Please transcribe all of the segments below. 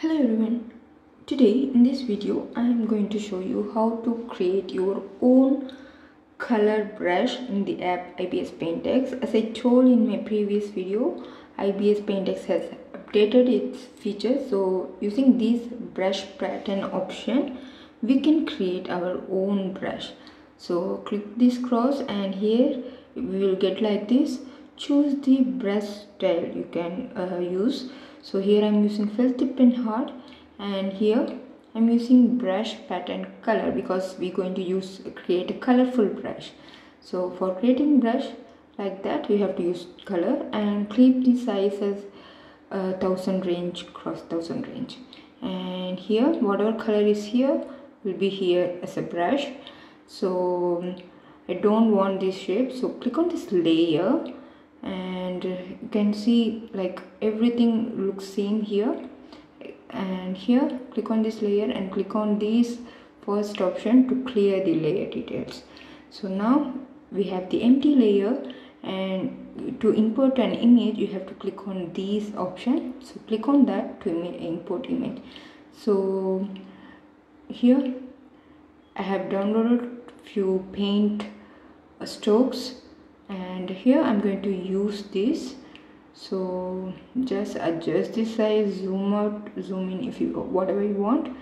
Hello everyone. Today in this video I am going to show you how to create your own color brush in the app ibisPaint X. As I told in my previous video, ibisPaint X has updated its features. So using this brush pattern option, we can create our own brush. So click this cross and here we will get like this. Choose the brush style you can uh, use so here I'm using felt tip pen hard and here I'm using brush pattern color because we're going to use create a colorful brush. So for creating brush like that you have to use color and keep the size as a uh, thousand range cross thousand range. And here whatever color is here will be here as a brush. So I don't want this shape so click on this layer and you can see like everything looks same here. And here click on this layer and click on this first option to clear the layer details. So now we have the empty layer. And to import an image you have to click on this option. So click on that to import image. So here I have downloaded few paint uh, strokes and here I'm going to use this. So just adjust the size zoom out zoom in if you whatever you want.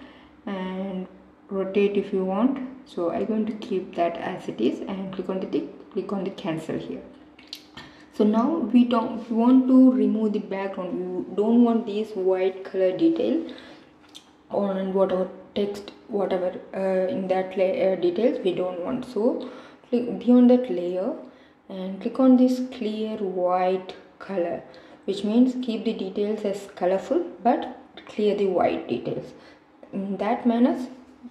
And rotate if you want. So I'm going to keep that as it is and click on the tick click on the cancel here. So now we don't we want to remove the background. You don't want this white color detail on whatever text whatever uh, in that layer uh, details we don't want. So click beyond that layer and click on this clear white color which means keep the details as colorful but clear the white details. In that manner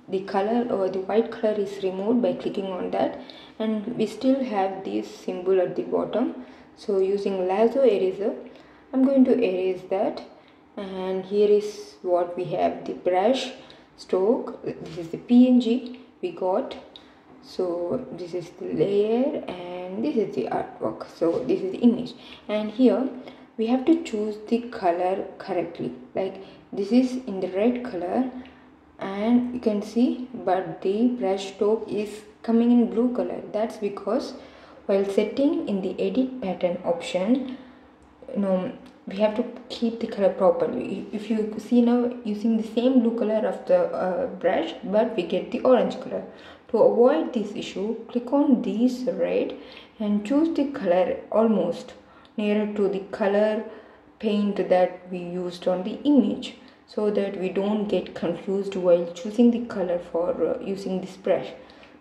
the color or the white color is removed by clicking on that. And we still have this symbol at the bottom. So using lasso eraser I'm going to erase that. And here is what we have the brush stroke. This is the png we got. So this is the layer and this is the artwork. So this is the image. And here we have to choose the color correctly. Like this is in the red color and you can see but the brush stroke is coming in blue color. That's because while setting in the edit pattern option you know we have to keep the color properly. If you see now using the same blue color of the uh, brush but we get the orange color to avoid this issue, click on this red and choose the color almost nearer to the color paint that we used on the image so that we don't get confused while choosing the color for uh, using this brush.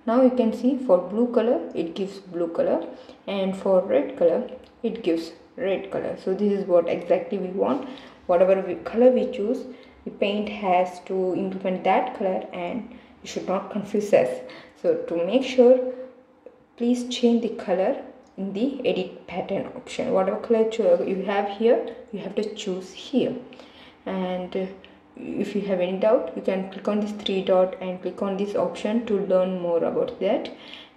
Now you can see for blue color it gives blue color and for red color it gives red color. So this is what exactly we want. Whatever we, color we choose the paint has to implement that color and you should not confuse us so to make sure please change the color in the edit pattern option. Whatever color you have here you have to choose here. And uh, if you have any doubt you can click on this three dot and click on this option to learn more about that.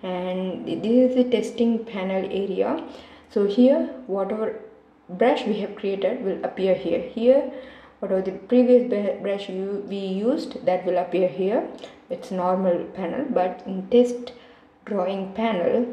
And this is the testing panel area. So here whatever brush we have created will appear here. Here whatever the previous brush you, we used that will appear here it's normal panel but in test drawing panel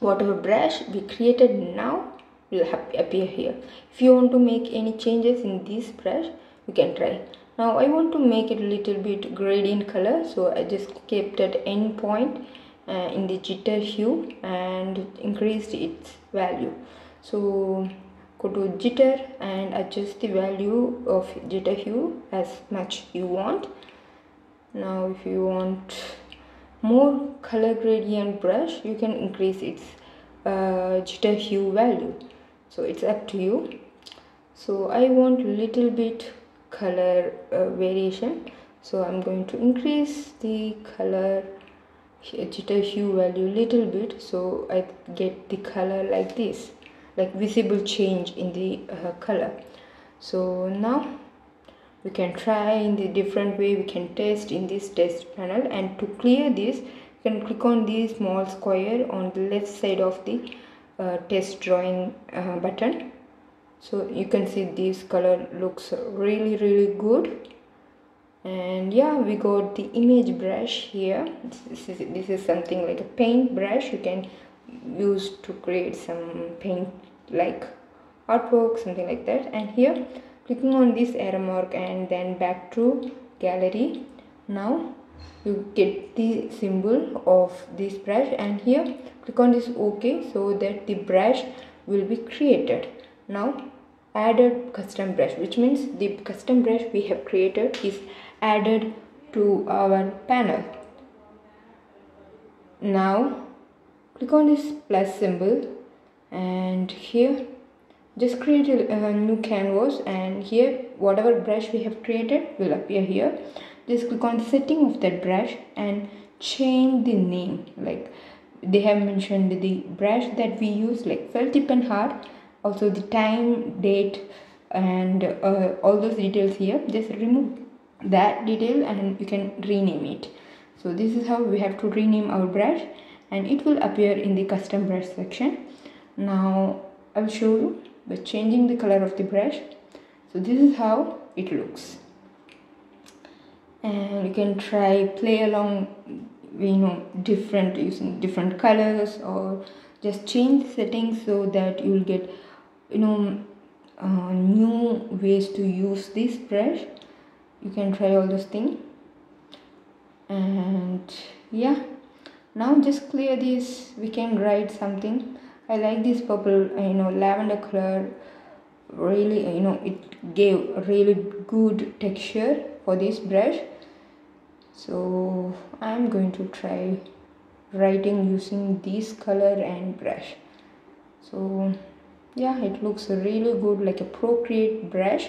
whatever brush we created now will appear here. If you want to make any changes in this brush you can try. Now I want to make it a little bit gradient color so I just kept at end point uh, in the jitter hue and increased its value. So go to jitter and adjust the value of jitter hue as much you want now if you want more color gradient brush you can increase its uh, jitter hue value. So it's up to you. So I want little bit color uh, variation. So I'm going to increase the color jitter hue value little bit. So I get the color like this like visible change in the uh, color. So now we can try in the different way. We can test in this test panel. And to clear this you can click on the small square on the left side of the uh, test drawing uh, button. So you can see this color looks really really good. And yeah we got the image brush here. This is, this is something like a paint brush. You can use to create some paint like artwork something like that. And here clicking on this arrow mark and then back to gallery. Now you get the symbol of this brush and here click on this ok so that the brush will be created. Now added custom brush which means the custom brush we have created is added to our panel. Now click on this plus symbol and here just create a, new canvas and here whatever brush we have created will appear here. Just click on the setting of that brush and change the name. Like they have mentioned the brush that we use like felt tip and hard also the time date and uh, all those details here. Just remove that detail and you can rename it. So this is how we have to rename our brush and it will appear in the custom brush section. Now I'll show you by changing the color of the brush. So this is how it looks. And you can try play along you know different using different colors or just change the settings so that you'll get you know uh, new ways to use this brush. You can try all those things and yeah. Now just clear this. We can write something i like this purple you know lavender color. Really you know it gave really good texture for this brush. So i'm going to try writing using this color and brush. So yeah it looks really good like a procreate brush.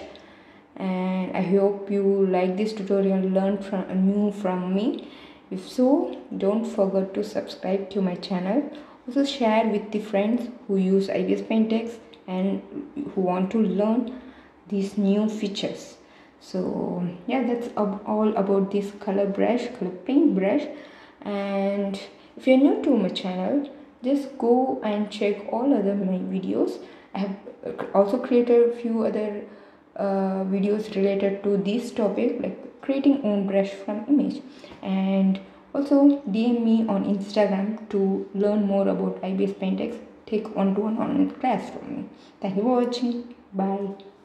And i hope you like this tutorial learn from new from me. If so don't forget to subscribe to my channel also share with the friends who use ibisPaint X and who want to learn these new features. So yeah that's all about this color brush color paint brush. And if you're new to my channel just go and check all other my videos. I have also created a few other uh, videos related to this topic like creating own brush from image. And also DM me on Instagram to learn more about ibisPaint X take one-to-one online class from me. Thank you for watching. Bye.